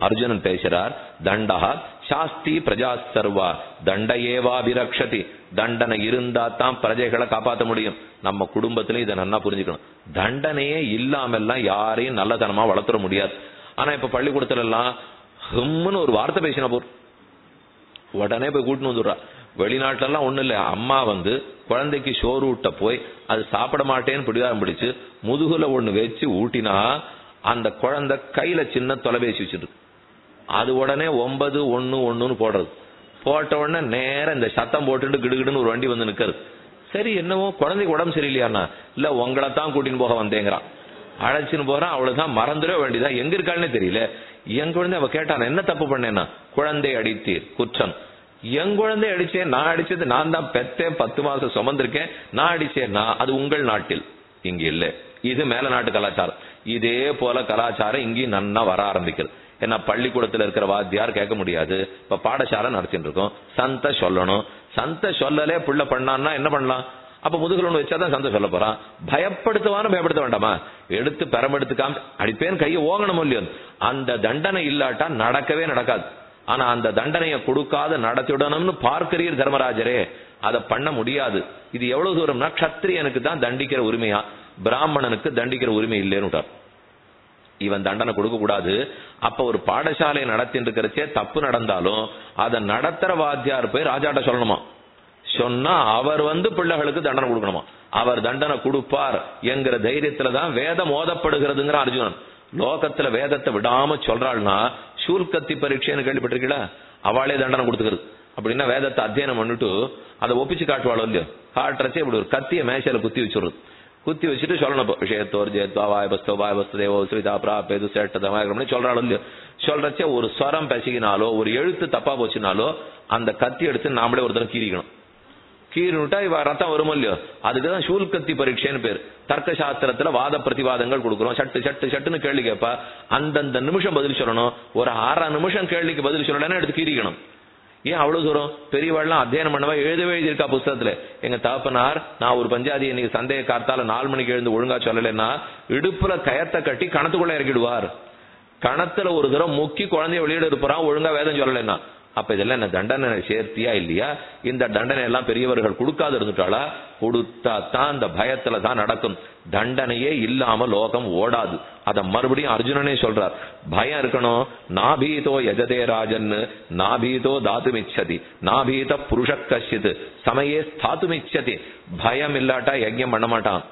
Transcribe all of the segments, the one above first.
அர்ஜுனன் பேசுறார் தண்டா சாஸ்தி பிரஜா சர்வா தண்ட ஏவாபிரக்ஷதி தண்டனை இருந்தா தான் பிரஜைகளை காப்பாத்த முடியும். நம்ம குடும்பத்திலையும் இதை நல்லா புரிஞ்சுக்கணும். தண்டனையே இல்லாமல்லாம் யாரையும் நல்லதனமா வளர்த்துற முடியாது. ஆனா இப்ப பள்ளிக்கூடத்துல எல்லாம் ஹம்னு ஒரு வார்த்தை பேசின போர். உடனே போய் கூட்டின்னு வந்துடுறா. வெளிநாட்டுல எல்லாம் ஒண்ணு இல்ல. அம்மா வந்து குழந்தைக்கு சோறு ஊட்ட போய் அது சாப்பிட மாட்டேன்னு பிடிவாரம் பிடிச்சு முதுகுல ஒண்ணு வச்சு ஊட்டினா அந்த குழந்தை கையில சின்ன தொலைபேசி வச்சிருக்கு. அது உடனே ஒன்பது ஒண்ணு ஒண்ணுன்னு போடுறது. போட்ட உடனே நேரம் இந்த சத்தம் போட்டுட்டு கிடுகிடுன்னு ஒரு வண்டி வந்து நிக்கிறது சரி என்னவோ குழந்தைக்கு உடம்பு சரியில்லையாண்ணா? இல்ல உங்களை தான் கூட்டின்னு போக வந்தேங்கிறான். அழைச்சின்னு போறான் அவ்வளவுதான் மறந்துட வேண்டியதான் எங்க இருக்காள்னே தெரியல. என் குழந்தை அவ கேட்டான் என்ன தப்பு பண்ணேன்னா? குழந்தை அடித்தீர். குற்றம். என் குழந்தை அடிச்சேன் நான் அடிச்சது நான் தான் பெத்தேன் பத்து மாசம் சுமந்திருக்கேன். நான் அடிச்சேன்னா நான் அது உங்கள் நாட்டில். இங்க இல்ல. இது மேல நாட்டு கலாச்சாரம். இதே போல கலாச்சாரம் இங்கேயும் நன்னா வர ஆரம்பிக்குது. ஏன்னா பள்ளிக்கூடத்துல இருக்கிற வாத்தியார் கேட்க முடியாது. இப்ப பாடசாலை நடத்திட்டு இருக்கோம். சந்த சொல்லணும். சந்த சொல்லலே புள்ள பண்ணான்னா என்ன பண்ணலாம்? அப்ப முதுகுல ஒண்ணு வச்சாதான் சந்த சொல்ல போறான். பயப்படுத்துவான்னு பயப்படுத்த வேண்டாமா? எடுத்து பெரமெடுத்து காமி அடிப்பேன் கையை ஓங்கணும் இல்லையோ? அந்த தண்டனை இல்லாட்டா நடக்கவே நடக்காது. ஆனா அந்த தண்டனையை கொடுக்காத நடத்திடணும்னு பார்க்கிறீர் தர்மராஜரே. அதை பண்ண முடியாது. இது எவ்வளவு தூரம்னா கத்திரியனுக்கு தான் தண்டிக்கிற உரிமையா? பிராமணனுக்கு தண்டிக்கிற உரிமை இல்லைன்னு விட்டார். இவன் தண்டனை கொடுக்க கூடாது. அப்ப ஒரு பாடசாலை நடத்திட்டு இருக்கிறச்சே தப்பு நடந்தாலும் அதை நடத்துற வாத்தியார் போய் ராஜாட்ட சொல்லணுமா? சொன்னா அவர் வந்து பிள்ளைகளுக்கு தண்டனை கொடுக்கணுமா? அவர் தண்டனை கொடுப்பார் என்கிற தைரியத்துல தான் வேதம் ஓதப்படுகிறதுங்கிற அர்ஜுனன். லோகத்துல வேதத்தை விடாம சொல்றாள்னா சூல்கத்தி பரீட்சைன்னு கேள்விப்பட்டிருக்கீங்களா? அவளே தண்டனை கொடுத்துக்கிறது. அப்படின்னா வேதத்தை அத்தியனம் பண்ணிட்டு அதை ஒப்பிச்சு காட்டுவாளோ இல்லையோ? காட்டுறச்சே இப்படி ஒரு கத்திய மேசையில குத்தி வச்சுருது குத்தி வச்சுட்டு சொல்லணும். விஷயத்தோர் ஜெயத்வா வாயபஸ்தோ வாயபஸ்து தேவோ ஸ்ரீதா பிராபேது சேட்டதமாகணும்னு சொல்றாளோ இல்லையோ சொல்றச்சே ஒரு ஸ்வரம் பேசிக்கினாலோ ஒரு எழுத்து தப்பா போச்சுனாலோ அந்த கத்தி எடுத்து நாமளே ஒருத்தரம் கீறிக்கணும். கீறினுட்டா இவ ரத்தம் வருமோ இல்லையோ? அதுக்குதான் சூல்கத்தி பரீட்சைன்னு பேர். தர்க்க சாஸ்திரத்துல வாத பிரதிவாதங்கள் கொடுக்குறோம். சட்டு சட்டு சட்டுன்னு கேள்வி கேட்பா. அந்தந்த நிமிஷம் பதில் சொல்லணும். ஒரு அரை நிமிஷம் கேள்விக்கு பதில் சொல்லலன்னா எடுத்து கீறிக்கணும். ஏன் அவ்வளவு தூரம்? பெரியவாள்லாம் அத்தியனம் பண்ணவா? எழுதவே எழுதியிருக்கா புஸ்தகத்துல. எங்க தகப்பனார் நான் ஒரு பஞ்சாதி இன்னைக்கு சந்தேக காத்தால நாலு மணிக்கு எழுந்து ஒழுங்கா சொல்லலைன்னா இடுப்புல கயத்தை கட்டி கணத்துக்குள்ள இறக்கிடுவார். கணத்துல ஒரு தடவை முக்கி குழந்தைய வெளியிட இருப்பான் ஒழுங்கா வேதம் சொல்லலைன்னா. அப்ப இதெல்லாம் என்ன தண்டனை சேர்த்தியா இல்லையா? இந்த தண்டனை எல்லாம் பெரியவர்கள் கொடுக்காது இருந்துட்டாளா? கொடுத்தா தான் அந்த பயத்துல தான் நடக்கும். தண்டனையே இல்லாம லோகம் ஓடாது. அத மறுபடியும் அர்ஜுனனே சொல்றார். பயம் இருக்கணும். நாபீதோ எஜதே ராஜன் நாபீதோ தாத்துமிச்சதி. நாபீத புருஷ கஷ்டித் சமயே ஸ்தாத்துமிச்சதி. பயம் இல்லாட்டா யஜ்யம் பண்ண மாட்டான்.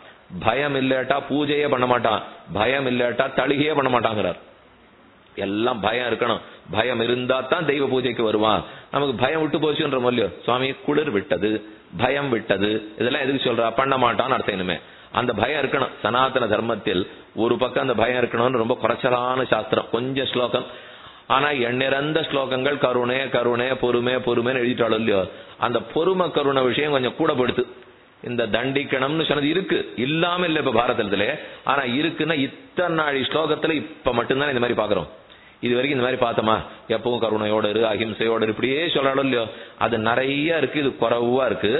பயம் இல்லாட்டா பூஜையே பண்ண மாட்டான். பயம் இல்லாட்டா தழுகையே பண்ண மாட்டாங்கிறார். எல்லாம் பயம் இருக்கணும். பயம் இருந்தா தான் தெய்வ பூஜைக்கு வருவான். நமக்கு பயம் விட்டு போச்சுன்ற மொழியோ சுவாமி குளிர் விட்டது பயம் விட்டது இதெல்லாம் எதுக்கு சொல்றா? பண்ண மாட்டான்னு அர்த்தம் இனிமே. அந்த பயம் இருக்கணும். சனாதன தர்மத்தில் ஒரு பக்கம் அந்த பயம் இருக்கணும்னு ரொம்ப குறைச்சலான சாஸ்திரம். கொஞ்சம் ஸ்லோகம். ஆனா எண்ணிறந்த ஸ்லோகங்கள் கருணை கருணை பொறுமை பொறுமைன்னு எழுதிட்டாலும் இல்லையோ? அந்த பொறுமை கருணை விஷயம் கொஞ்சம் கூடப்படுத்து இந்த தண்டிக்கணும்னு சொன்னது இருக்கு. இல்லாம இல்ல இப்ப பாரதத்துல. ஆனா இருக்குன்னா இத்தனை நாளி ஸ்லோகத்துல இப்ப மட்டும்தான் இந்த மாதிரி பாக்குறோம் இது வரைக்கும் இந்த மாதிரி பார்த்தோமா? எப்பவும் கருணையோட இரு அஹிம்சையோட இரு இப்படியே சொல்றாலும் இல்லையோ? அது நிறைய இருக்கு இது குறவா இருக்கு.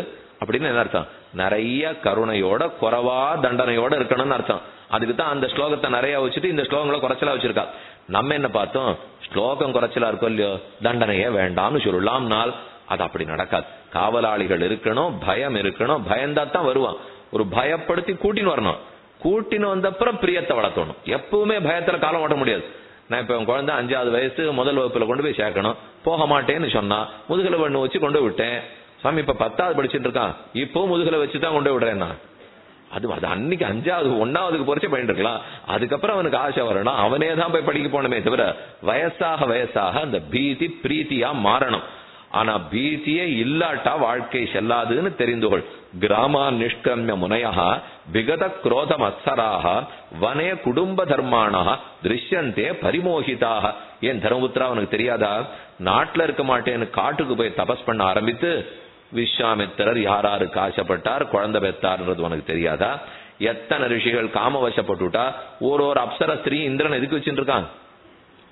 அப்படின்னு என்ன அர்த்தம்? நிறைய கருணையோட குறவா தண்டனையோட இருக்கணும்னு அர்த்தம். அதுக்கு தான் அந்த ஸ்லோகத்தை நிறைய வச்சுட்டு இந்த ஸ்லோகங்களை குறைச்சலா வச்சிருக்கா. நம்ம என்ன பார்த்தோம்? ஸ்லோகம் குறைச்சலா இருக்கோ இல்லையோ? தண்டனையே வேண்டாம்னு சொல்லலாம் நாள். அது அப்படி நடக்காது. காவலாளிகள் இருக்கணும் பயம் இருக்கணும் பயந்தா தான் வருவான். ஒரு பயப்படுத்தி கூட்டின்னு வரணும். கூட்டின்னு வந்தப்புறம் பிரியத்தை வளர்த்தணும். எப்பவுமே பயத்துல காலம் ஓட்ட முடியாது. நான் இப்ப என் குழந்தை அஞ்சாவது வயசு முதல் வகுப்புல கொண்டு போய் சேர்க்கணும். போக மாட்டேன்னு சொன்னா முதுகலை பண்ணு வச்சு கொண்டு விட்டேன். சாமி இப்ப பத்தாவது படிச்சுட்டு இருக்கான். இப்போ முதுகலை வச்சு தான் கொண்டு விடுறேன் நான். அது அது அன்னைக்கு அஞ்சாவது ஒன்னாவதுக்கு பொறிச்சு பண்ணிட்டு இருக்கலாம். அதுக்கப்புறம் அவனுக்கு ஆசை வரணும். அவனே தான் போய் படிக்க போனமே தவிர வயசாக வயசாக அந்த பீதி பிரீத்தியா மாறணும். ஆனா பீதியே இல்லாட்டா வாழ்க்கை செல்லாதுன்னு தெரிந்து கொள். கிராமா நிஷ்கம்ய முனையா விகத குரோதம் மத்சராக வனே குடும்ப தர்மானா திருஷ்யந்தே பரிமோகிதாக ஏன் தர்மபுத்திரா அவனுக்கு தெரியாதா? நாட்டுல இருக்க மாட்டேன்னு காட்டுக்கு போய் தபஸ் பண்ண ஆரம்பித்து விஸ்வாமித்திரர் யாராருக்கு ஆசைப்பட்டார் குழந்தை பெத்தார்ன்றது உனக்கு தெரியாதா? எத்தனை ரிஷிகள் காமவசப்பட்டுட்டா ஒரு ஒரு அப்சர ஸ்திரீ இந்திரன் எதுக்கு வச்சுட்டு இருக்கான்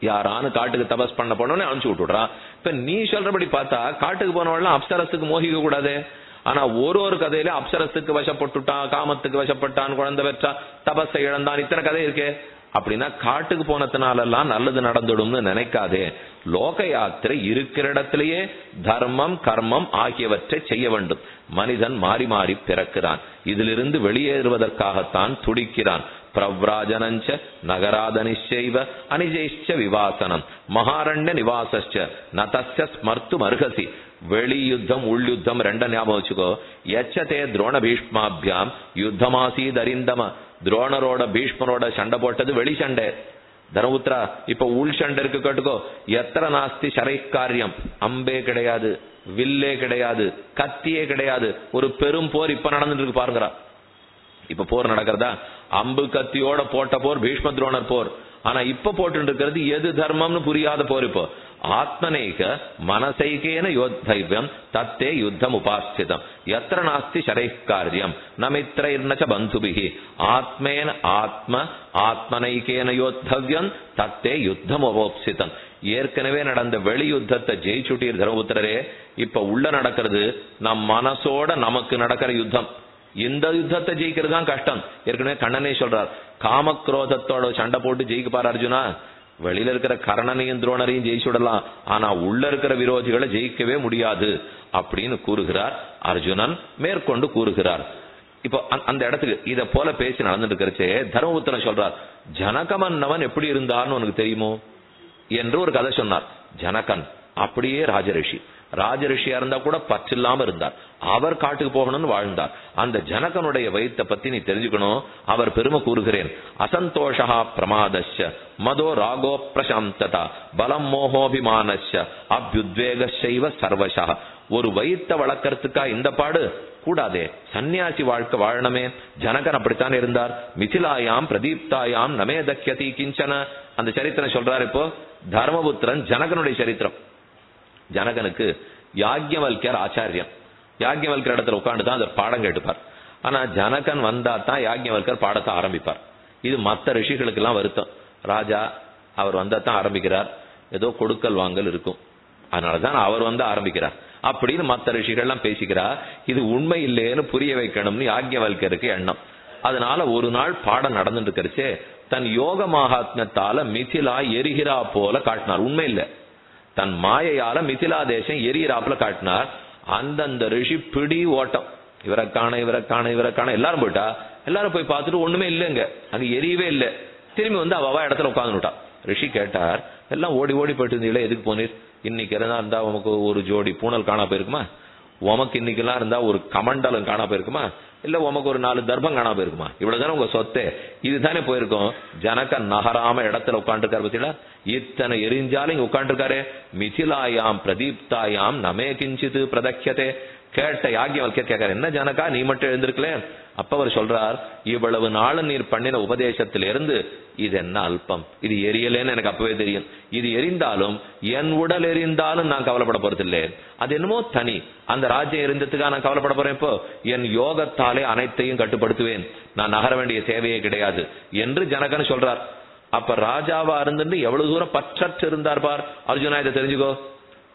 யாரானு காட்டுக்கு தபஸ் பண்ண போனோடனே அனுப்பிச்சு விட்டுடுறான் இப்ப நீ சொல்றபடி பார்த்தா காட்டுக்கு போனவெல்லாம் அப்சரஸுக்கு மோகிக்க கூடாது. ஆனா ஒரு ஒரு கதையில அப்சரஸுக்கு வசப்பட்டுட்டான் காமத்துக்கு வசப்பட்டான் குழந்தை பெற்றான் தபஸை இழந்தான் இத்தனை கதை இருக்கே. அப்படின்னா காட்டுக்கு போனதுனாலெல்லாம் நல்லது நடந்துடும்னு நினைக்காதே. லோக யாத்திரை இருக்கிற இடத்திலேயே தர்மம் கர்மம் ஆகியவற்றை செய்ய வேண்டும். மனிதன் மாறி மாறி பிறக்கிறான். இதிலிருந்து வெளியேறுவதற்காகத்தான் துடிக்கிறான். பிரவ்ராஜனஞ்ச நகராதனிச்சைவ அனிஜைச்ச விவாசனம் மகாரண்ய நிவாசஸ்ச நதஸ்ய ஸ்மர்த்து மருகசி வெளி யுத்தம் உள் யுத்தம் ரெண்ட ஞாபகம் வச்சுக்கோ எச்சதே துரோண பீஷ்மாபியாம் யுத்தமாசி அரிந்தம துரோணரோட பீஷ்மரோட சண்டை போட்டது வெளி சண்டை தர்மபுத்திரா இப்ப உள் சண்டை இருக்கு கேட்டுக்கோ எத்தனை நாஸ்தி சரை காரியம் அம்பே கிடையாது வில்லே கிடையாது கத்தியே கிடையாது ஒரு பெரும் போர் இப்ப நடந்துட்டு இருக்கு பாருங்கிறா இப்ப போர் நடக்கிறதா? அம்பு கத்தியோட போட்ட போர் பீஷ்ம துரோணர் போர். ஆனா இப்ப போட்டு இருக்கிறது எது தர்மம்னு புரியாத போர் இப்போ. ஆத்மனைக மனசைகேன யோத்தைவியம் தத்தே யுத்தம் உபாஸ்திதம். எத்திர நாஸ்தி சரை காரியம் நமித்திரைர்னச்ச பந்துபிகி ஆத்மேன ஆத்ம ஆத்மனைகேன யோத்தவ்யம் தத்தே யுத்தம் உபோப்சிதம் ஏற்கனவே நடந்த வெளி யுத்தத்தை ஜெயிச்சுட்டீர் தர்மபுத்திரரே. இப்ப உள்ள நடக்கிறது நம் மனசோட நமக்கு நடக்கிற யுத்தம். இந்த யுத்தத்தை ஜெயிக்கிறது தான் கஷ்டம். ஏற்கனவே கண்ணனே சொல்றார் காமக்ரோதத்தோட சண்டை போட்டு ஜெயிக்க பாரு அர்ஜுனா. வெளியில இருக்கிற கர்ணனையும் துரோணரையும் ஜெயிச்சு விடலாம். ஆனா உள்ள இருக்கிற விரோதிகளை ஜெயிக்கவே முடியாது அப்படின்னு கூறுகிறார் அர்ஜுனன் மேற்கொண்டு கூறுகிறார். இப்போ அந்த- அந்த இடத்துக்கு இத போல பேசி நடந்துட்டு இருக்கிறச்சே தர்மபுத்திரன் சொல்றார் ஜனகமன்னவன் எப்படி இருந்தார்னு உனக்கு தெரியுமோ? என்று ஒரு கதை சொன்னார். ஜனகன். அப்படியே ராஜரிஷி. ராஜரிஷியா இருந்தா கூட பற்றில்லாம இருந்தார். அவர் காட்டுக்கு போகணும்னு வாழ்ந்தார். அந்த ஜனகனுடைய வயிற்ற பத்தி நீ தெரிஞ்சுக்கணும். அவர் பெருமை கூறுகிறேன். அசந்தோஷா பிரமாதஸ்ய மதோ ராகோ பிரசாந்ததா பலம் மோகோபிமானஸ்ய அபியுத்வேக சைவ சர்வசா. ஒரு வயிற்ற வளர்க்கறதுக்கா இந்த பாடு? கூடாதே. சந்நியாசி வாழ்க்கை வாழணுமே. ஜனகன் அப்படித்தான் இருந்தார். மிதிலாயாம் பிரதீப்தாயாம் நமே தக்கியதி கிஞ்சன. அந்த சரித்திரம் சொல்றாரு இப்போ. தர்மபுத்திரன் ஜனகனுடைய சரித்திரம். ஜனகனுக்கு யாக்ஞவல்யர் ஆச்சாரியம். யாக்ஞவல்கர் இடத்துல உட்கார்ந்து தான் அவர் பாடம் கேட்டுப்பார் ஆனா ஜனகன் வந்தா தான் யாக்ஞவல்கர் பாடத்தை ஆரம்பிப்பார். இது மத்த ரிஷிகளுக்கு எல்லாம் வருத்தம். ராஜா அவர் வந்தா தான் ஆரம்பிக்கிறார். ஏதோ கொடுக்கல் வாங்கல் இருக்கும். அதனாலதான் அவர் வந்து ஆரம்பிக்கிறார். அப்படின்னு மத்த ரிஷிகள்லாம் பேசிக்கிறா இது உண்மை இல்லையேன்னு புரிய வைக்கணும்னு யாக்ஞவல்கருக்கு எண்ணம். அதனால ஒரு நாள் பாடம் நடந்துட்டு இருக்கிறச்சே தன் யோக மகாத்மத்தால மிதிலா எரிகிறா போல காட்டினார். உண்மை இல்லை. தன் மாயையால மிதிலா தேசம் எரியறாப்புல காட்டினார். அந்தந்த ரிஷி பிடி ஓட்டம். இவரை காண இவரை காண இவரை காண எல்லாரும் போயிட்டா? எல்லாரும் போய் பார்த்துட்டு ஒண்ணுமே இல்லைங்க. அங்க எரியவே இல்லை. திரும்பி வந்து அவ இடத்துல உட்காந்துட்டா ரிஷி கேட்டார் எல்லாம் ஓடி ஓடி போயிட்டு இருந்தீங்களே எதுக்கு போனீர்? இன்னைக்கு இருந்தா இருந்தா உமக்கு ஒரு ஜோடி பூனல் காணா போயிருக்குமா? உமக்கு இன்னைக்கெல்லாம் இருந்தா ஒரு கமண்டலம் காணா போயிருக்குமா? இல்ல உமக்கு ஒரு நாலு தர்பம் காணா போயிருக்குமா? இவ்வளவுதானே உங்க சொத்தே. இதுதானே போயிருக்கும். ஜனக நகராம இடத்துல உட்காந்துருக்காரு பத்தியா? இத்தனை எரிஞ்சாலும் இங்க உட்காந்துருக்காரு மிதிலாயாம் பிரதீப்தாயாம் நமே கிஞ்சித்து பிரதக்கியதே கேட்ட யாகியவல்கே கேட்கிறார் என்ன ஜனகா நீ மட்டும் எழுந்திருக்கலே? அப்ப அவர் சொல்றார் இவ்வளவு நாள் நீர் பண்ணின உபதேசத்திலிருந்து இது என்ன அல்பம்? இது எரியலேன்னு எனக்கு அப்பவே தெரியும். இது எரிந்தாலும் என் உடல் எரிந்தாலும் நான் கவலைப்பட போறதில்லை. அது என்னமோ தனி. அந்த ராஜ்யம் எரிந்ததுக்காக நான் கவலைப்பட போறேன் இப்போ. என் யோகத்தாலே அனைத்தையும் கட்டுப்படுத்துவேன். நான் நகர வேண்டிய தேவையே கிடையாது. என்று ஜனகன் சொல்றார். அப்ப ராஜாவா இருந்துட்டு எவ்வளவு தூரம் பற்றற்று இருந்தார் பார்? அர்ஜுனா இதை தெரிஞ்சுக்கோ.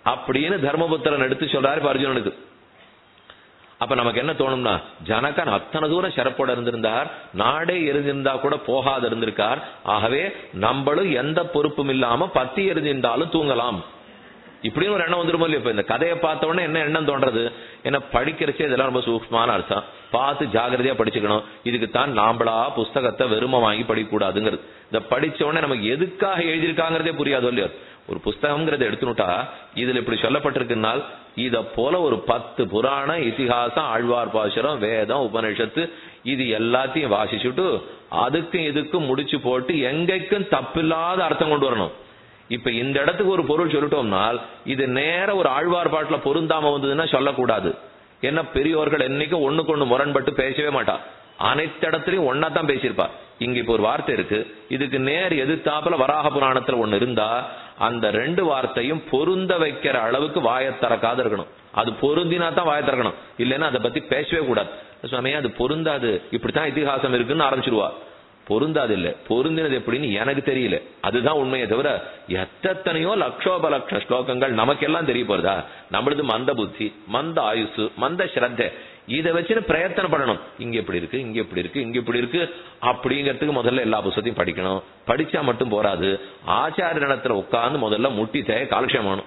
அப்படின்னு தர்மபுத்திரன் எடுத்து சொல்றாரு இப்ப அர்ஜுனனுக்கு. அப்ப நமக்கு என்ன தோணும்னா ஜனகன் அத்தனை தூரம் சிறப்போட இருந்திருந்தார் நாடே எரிஞ்சிருந்தா கூட போகாத இருந்திருக்கார். ஆகவே நம்மளும் எந்த பொறுப்பும் இல்லாம பத்தி எரிஞ்சிருந்தாலும் தூங்கலாம். இப்படியும் ஒரு எண்ணம் வந்துருமோ இல்லையா? இப்ப இந்த கதையை பார்த்த உடனே என்ன எண்ணம் தோன்றது? ஏன்னா படிக்கிறச்சே இதெல்லாம் ரொம்ப சூக்மான அர்த்தம். பார்த்து ஜாகிரதையா படிச்சுக்கணும். இதுக்கு தான் நாம்பளா புஸ்தகத்தை வெறுமை வாங்கி படிக்கக்கூடாதுங்கிறது. இந்த படிச்ச உடனே நமக்கு எதுக்காக எழுதியிருக்காங்கிறதே புரியாது இல்லையோ? ஒரு புஸ்தகம்ங்கிறத எடுத்துனுட்டா இதுல இப்படி சொல்லப்பட்டிருக்குனால் இத போல ஒரு பத்து புராண இதிகாசம் ஆழ்வார் பாசுரம் வேதம் உபனிஷத்து இது எல்லாத்தையும் வாசிச்சுட்டு அதுக்கும் இதுக்கும் முடிச்சு போட்டு எங்கைக்கும் தப்பில்லாத அர்த்தம் கொண்டு வரணும். இப்ப இந்த இடத்துக்கு ஒரு பொருள் சொல்லிட்டோம்னால் இது நேர ஒரு ஆழ்வார் பாட்டுல பொருந்தாம வந்ததுன்னா சொல்லக்கூடாது. என்ன பெரியோர்கள் என்னைக்கும் ஒண்ணுக்கு ஒண்ணு முரண்பட்டு பேசவே மாட்டா. அனைத்து இடத்துலயும் ஒன்னா தான் பேசியிருப்பார். இங்க இப்ப ஒரு வார்த்தை இருக்கு. இதுக்கு நேர் எதிர்த்தாப்புல வராக புராணத்துல ஒண்ணு இருந்தா அந்த ரெண்டு வார்த்தையும் பொருந்த வைக்கிற அளவுக்கு வாயை திறக்காத இருக்கணும். அது பொருந்தினா தான் வாயை திறக்கணும். இல்லைன்னா அதை பத்தி பேசவே கூடாது. சுவாமி அது பொருந்தாது. இப்படித்தான் இதிகாசம் இருக்குன்னு ஆரம்பிச்சிருவா. பொருந்தாது இல்ல. பொருந்தினது எப்படின்னு எனக்கு தெரியல. அதுதான் உண்மையை தவிர எத்தனையோ லட்சோப லட்ச ஸ்லோகங்கள் நமக்கெல்லாம் தெரிய போறதா? நம்மளது மந்த புத்தி மந்த ஆயுசு மந்த ஸ்ரத்த இதை வச்சுன்னு பிரயத்தனம் பண்ணணும். இங்க எப்படி இருக்கு இங்க எப்படி இருக்கு இங்க இப்படி இருக்கு அப்படிங்கிறதுக்கு முதல்ல எல்லா புத்தகத்தையும் படிக்கணும். படிச்சா மட்டும் போராது. ஆச்சாரிய இடத்துல உட்கார்ந்து முதல்ல முட்டி தேய காலக்ஷேபம்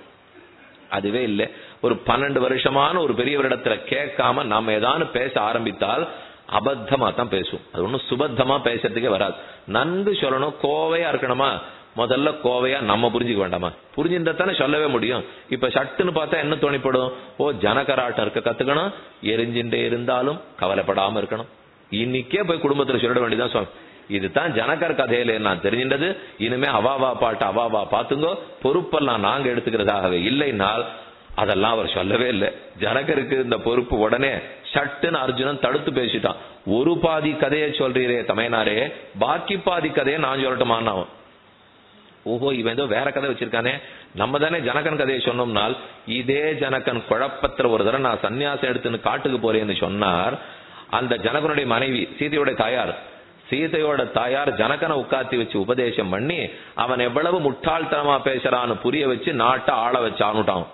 அதுவே இல்லை. ஒரு பன்னெண்டு வருஷமான ஒரு பெரியவரிடத்துல கேட்காம நாம ஏதாவது பேச ஆரம்பித்தால் அபத்தமா தான் பேசுவோம். அது ஒன்றும் சுபத்தமா பேசுறதுக்கே வராது. நன்கு சொல்லணும் கோவையா இருக்கணுமா? முதல்ல கோவையா நம்ம புரிஞ்சுக்க வேண்டாமா? புரிஞ்சிருந்தா தானே சொல்லவே முடியும். இப்ப சட்டுன்னு பார்த்தா என்ன துணிப்படும்? ஓ ஜனகராட்டம் இருக்க கத்துக்கணும். எரிஞ்சுட்டே இருந்தாலும் கவலைப்படாம இருக்கணும். இன்னைக்கே போய் குடும்பத்துல சொல்லிட வேண்டியதான் சுவாமி. இதுதான் ஜனகர் கதையில நான் தெரிஞ்சின்றது. இனிமே அவாவா பாட்டு அவாவா பாத்துங்கோ. பொறுப்பெல்லாம் நாங்க எடுத்துக்கிறதாகவே இல்லைனால் அதெல்லாம் அவர் சொல்லவே இல்லை. ஜனகருக்கு இந்த பொறுப்பு உடனே சட்டுன்னு அர்ஜுனன் தடுத்து பேசிட்டான். ஒரு பாதி கதையை சொல்றீரே தமையனாரே. பாக்கி பாதி கதையை நான் சொல்லட்டுமான்னு அவன் ஓஹோ இவன் ஏதோ வேற கதை வச்சிருக்கானே. நம்ம தானே ஜனகன் கதையை சொன்னோம்னால் இதே ஜனகன் குழப்பத்துல ஒரு தடவை நான் சன்னியாசம் எடுத்துன்னு காட்டுக்கு போறேன்னு சொன்னார். அந்த ஜனகனுடைய மனைவி சீதையோட தாயார். சீதையோட தாயார் ஜனகனை உட்காத்தி வச்சு உபதேசம் பண்ணி அவன் எவ்வளவு முட்டாள்தனமா பேசுறான்னு புரிய வச்சு நாட்டை ஆள வச்சு ஆணுட்டான்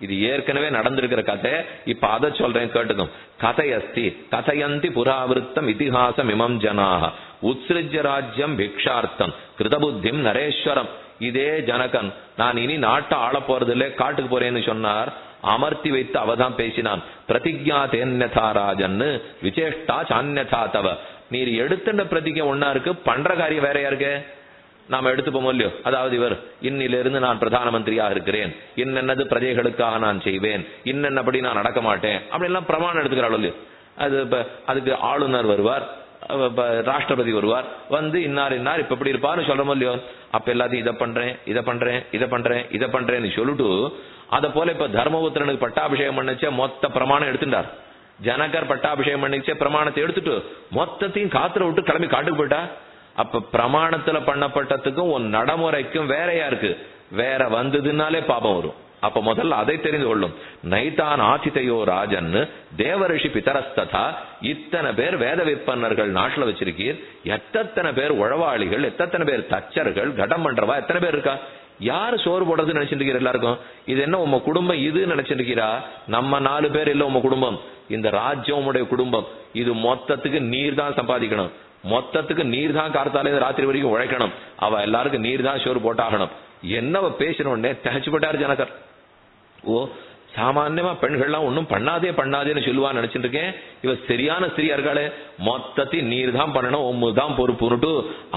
இது ஏற்கனவே நடந்திருக்கிற கதை. இப்ப அதை சொல்றேன் கேட்டுக்கும் கதை அஸ்தி கதையந்தி புராவிருத்தம் இதிகாசம் இமம் ஜனாக உத்ஸ்ருஜ ராஜ்யம் பிக்ஷார்த்தம். கிருதபுத்திம் நரேஸ்வரம். இதே ஜனகன். நான் இனி நாட்டை ஆள போறதில்ல காட்டுக்கு போறேன்னு சொன்னார். அமர்த்தி வைத்து அவதான் பேசினான். பிரதிஜா தேன்யதா ராஜன்னு விசேஷ்டா சான்யதா தவ. நீர் எடுத்துட்ட பிரதிஜை ஒன்னா இருக்கு பண்ற காரியம் வேறையா இருக்கு நாம எடுத்துப்போம் இல்லையோ? அதாவது இவர் இன்னிலிருந்து நான் பிரதான மந்திரியாக இருக்கிறேன். என்னென்னது பிரஜைகளுக்காக நான் செய்வேன். இன்னென்னபடி நான் நடக்க மாட்டேன். அப்படி எல்லாம் பிரமாணம் எடுத்துக்கிறாள் இல்லையோ? அது இப்ப அதுக்கு ஆளுநர் வருவார் ராஷ்டிரபதி வருவார் வந்து இன்னார் இன்னார் இப்ப இப்படி இருப்பார்னு சொல்றோம் இல்லையோ? அப்ப எல்லாத்தையும் இதை பண்றேன் இதை பண்றேன் இதை பண்றேன் இதை பண்றேன்னு சொல்லிட்டு அத போல இப்ப தர்மபுத்திரனுக்கு பட்டாபிஷேகம் பண்ணிச்சே மொத்த பிரமாணம் எடுத்துட்டார். ஜனகர் பட்டாபிஷேகம் பண்ணிச்சே பிரமாணத்தை எடுத்துட்டு மொத்தத்தையும் காத்துல விட்டு கிளம்பி காட்டுக்கு போயிட்டா? அப்ப பிரமாணத்துல பண்ணப்பட்டதுக்கும் உன் நடைமுறைக்கும் வேறையா இருக்கு. வேற வந்ததுனாலே பாபம் வரும். அப்ப முதல்ல அதை தெரிந்து கொள்ளும். நைதான் ஆதிதையோ ராஜன் தேவரிஷி பிதரஸ்ததா இத்தனை பேர் வேத விற்பனர்கள் நாட்டில் வச்சிருக்கீர். எத்தனை பேர் உழவாளிகள் எத்தனை பேர் தச்சர்கள் கடம் பண்றவா எத்தனை பேர் இருக்கா? யார் சோறு போடுறது நினைச்சிருக்கீர் எல்லாருக்கும்? இது என்ன உங்க குடும்பம் இது நினைச்சிருக்கீரா? நம்ம நாலு பேர் இல்ல உங்க குடும்பம். இந்த ராஜ்யம் உடைய குடும்பம். இது மொத்தத்துக்கு நீர் தான் சம்பாதிக்கணும். மொத்தத்துக்கு நீர் தான் கார்த்தாலே ராத்திரி வரைக்கும் உழைக்கணும். அவ எல்லாருக்கும் நீர் தான் சோறு போட்டாகணும். என்னவ பேசின உடனே தகச்சு போட்டாரு ஜனகர். ஓ சாமான்யமா பெண்கள்லாம் ஒன்னும் பண்ணாதே பண்ணாதேன்னு சொல்லுவான்னு நினைச்சிட்டு இருக்கேன் இவ சரியான ஸ்திரியா இருக்காளே. மொத்தத்தையும் நீர் தான் பண்ணணும் உம்மு தான் பொறுப்புன்னுட்டு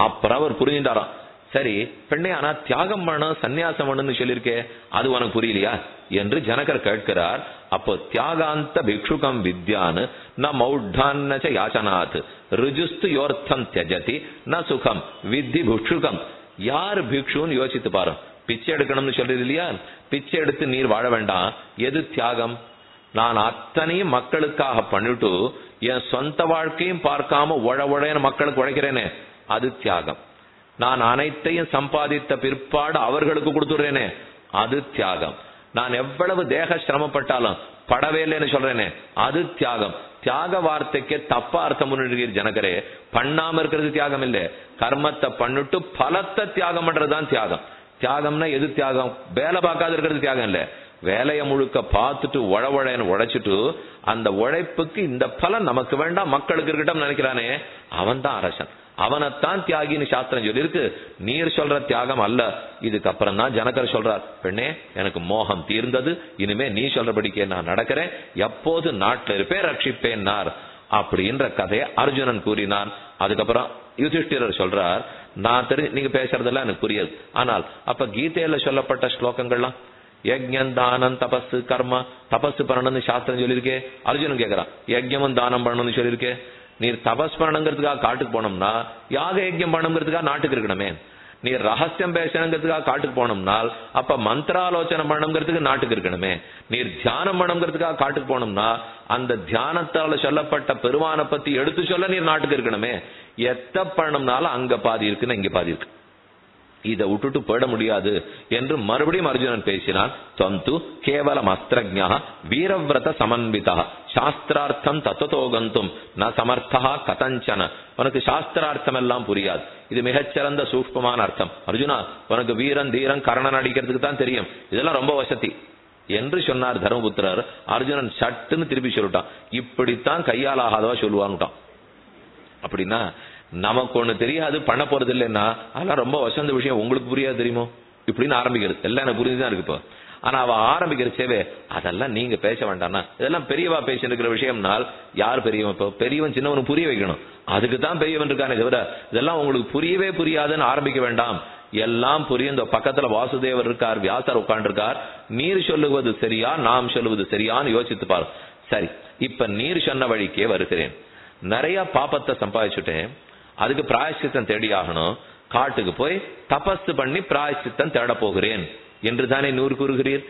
அப்புறம் அவர் புரிஞ்சுட்டாராம். சரி பெண்ணே ஆனா தியாகம் பண்ணணும் சன்னியாசம் பண்ணணும்னு சொல்லியிருக்கே. அது உனக்கு புரியலையா? என்று ஜனகர் கேட்கிறார். அப்போ தியாகாந்த பிக்ஷுகம் வித்யான்னு ந மௌட்டான்னச்ச யாச்சனாத். ரிஜுஸ்து யோர்த்தம் தியஜதி ந சுகம் வித்தி புக்ஷுகம். யார் பிக்ஷுன்னு யோசித்து பாரு. பிச்சை எடுக்கணும்னு சொல்றது இல்லையா? பிச்சை எடுத்து நீர் வாழ வேண்டாம். எது தியாகம்? நான் அத்தனையும் மக்களுக்காக பண்ணிட்டு என் சொந்த வாழ்க்கையும் பார்க்காம உழ உழைன்னு மக்களுக்கு உழைக்கிறேனே அது தியாகம். நான் அனைத்தையும் சம்பாதித்த பிற்பாடு அவர்களுக்கு கொடுத்துடுறேனே அது தியாகம். நான் எவ்வளவு தேக சிரமப்பட்டாலும் படவே இல்லைன்னு சொல்றேனே அது தியாகம். தியாக வார்த்தைக்கு தப்பா அர்த்தம் பண்ணிருக்கீர் ஜனகரே பண்ணாம இருக்கிறது தியாகம் இல்லை. கர்மத்தை பண்ணிட்டு பலத்தை தியாகம் பண்றதுதான் தியாகம். தியாகம்னா எது தியாகம்? வேலை பார்க்காது இருக்கிறது தியாகம் இல்ல. வேலையை முழுக்க பார்த்துட்டு உழவுழைன்னு உழைச்சிட்டு அந்த உழைப்புக்கு இந்த பலன் நமக்கு வேண்டாம் மக்களுக்கு இருக்கட்டும் நினைக்கிறானே அவன் தான் அரசன். அவனைத்தான் தியாகின்னு சாஸ்திரம் சொல்லியிருக்கு. நீர் சொல்ற தியாகம் அல்ல. இதுக்கப்புறம் தான் ஜனகர் சொல்றார் பெண்ணே எனக்கு மோகம் தீர்ந்தது. இனிமே நீ சொல்றபடிக்கே நான் நடக்கிறேன். எப்போது நாட்டில் இருப்பேன் ரட்சிப்பேன்னார் அப்படின்ற கதையை அர்ஜுனன் கூறினான். அதுக்கப்புறம் யுதிஷ்டிரர் சொல்றார் நான் தெரிஞ்சு நீங்க பேசுறதெல்லாம் எனக்கு புரியாது. ஆனால் அப்ப கீதையில சொல்லப்பட்ட ஸ்லோகங்கள்லாம்? யஜ்யம் தானம் தபஸ் கர்ம. தபஸ் பண்ணணும்னு சாஸ்திரம் சொல்லியிருக்கே. அர்ஜுனன் கேட்கறான் யஜ்யமும் தானம் பண்ணணும்னு சொல்லியிருக்கேன் நீர் தபஸ் பண்ணணுங்கிறதுக்காக காட்டுக்கு போனோம்னா யாக யஜ்யம் பண்ணணுங்கிறதுக்காக நாட்டுக்கு இருக்கணுமே. நீர் ரகசியம் பேசணுங்கிறதுக்காக காட்டுக்கு போனோம்னால் அப்ப மந்திராலோசனை பண்ணணுங்கிறதுக்கு நாட்டுக்கு இருக்கணுமே. நீர் தியானம் பண்ணணுங்கிறதுக்காக காட்டுக்கு போனோம்னா அந்த தியானத்தால சொல்லப்பட்ட பெருமானை பத்தி எடுத்து சொல்ல நீர் நாட்டுக்கு இருக்கணுமே. எத்த பண்ணணும்னாலும் அங்க பாதி இருக்குன்னு இங்க பாதி இருக்கு. இதை விட்டுட்டு போயிட முடியாது என்று மறுபடியும் அர்ஜுனன் பேசினான். தந்து கேவலம் அஸ்திரஜா வீரவிரத சமன்விதா சாஸ்திரார்த்தம் தத்துவத்தோ ந சமர்த்தா கதஞ்சன. உனக்கு சாஸ்திரார்த்தம் எல்லாம் புரியாது. இது மிகச்சிறந்த சூக்மமான அர்த்தம். அர்ஜுனா உனக்கு வீரன் தீரன் கரணன் அடிக்கிறதுக்கு தான் தெரியும். இதெல்லாம் ரொம்ப வசதி என்று சொன்னார் தர்மபுத்திரர். அர்ஜுனன் சட்டுன்னு திருப்பி சொல்லிட்டான். இப்படித்தான் கையால் ஆகாதவா சொல்லுவான்னுட்டான். அப்படின்னா நமக்கு ஒண்ணு தெரியாது பண்ண போறது இல்லைன்னா அதெல்லாம் ரொம்ப வசந்த விஷயம் உங்களுக்கு புரியாது தெரியுமோ? இப்படின்னு ஆரம்பிக்கிறது. எல்லாம் எனக்கு புரிஞ்சுதான் இருக்கு இப்போ. ஆனா அவ ஆரம்பிக்கிற சேவை அதெல்லாம் நீங்க பேச வேண்டாம்னா இதெல்லாம் பெரியவா பேசிருக்கிற விஷயம்னால் யார் பெரியவன் இப்போ? பெரியவன் சின்னவனு புரிய வைக்கணும். அதுக்கு தான் பெரியவன் இருக்கானே தவிர இதெல்லாம் உங்களுக்கு புரியவே புரியாதுன்னு ஆரம்பிக்க வேண்டாம். எல்லாம் புரியும். இந்த பக்கத்துல வாசுதேவர் இருக்கார் வியாசர் உட்காண்டிருக்கார் நீர் சொல்லுவது சரியா நாம் சொல்லுவது சரியான்னு யோசித்து பாரு. சரி இப்ப நீர் சொன்ன வழிக்கே வருகிறேன். நிறைய பாப்பத்தை சம்பாதிச்சுட்டேன். அதுக்கு பிராயசித்தம் தேடி ஆகணும். காட்டுக்கு போய் தபஸ் பண்ணி பிராயசித்தம் தேட போகிறேன். என்று தானே நூறு கூறுகிறீர்?